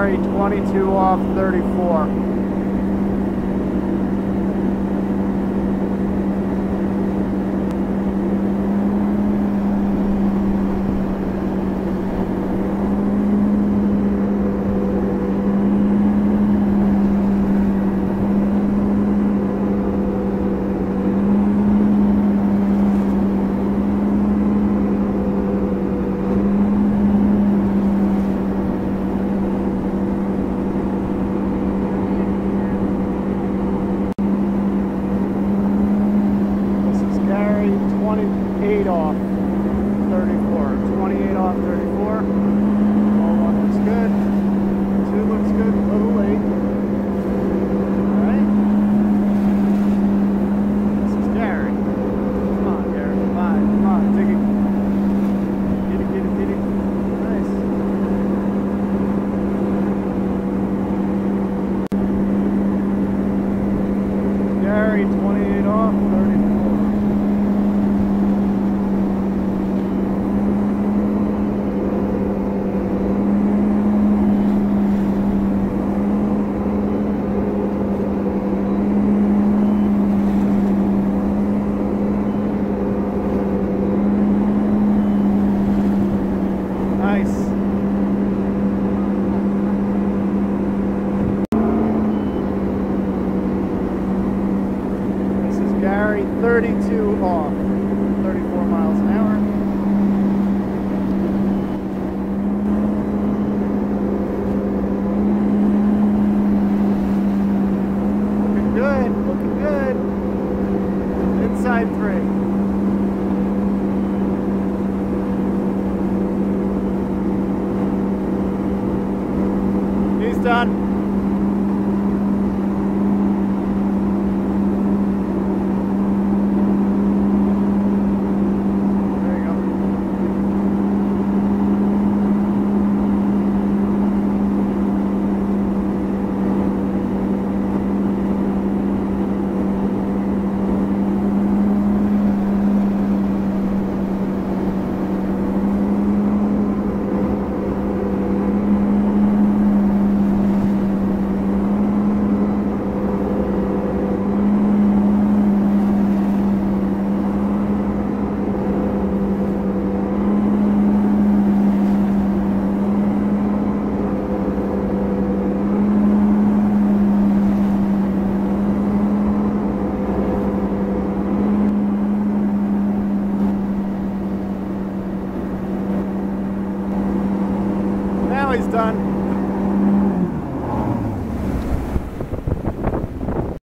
Gary, 22 off 34. 28 off 34. 28 off 34. 32 off, 34 miles an hour. Looking good, looking good. Inside three. He's done. Now he's done.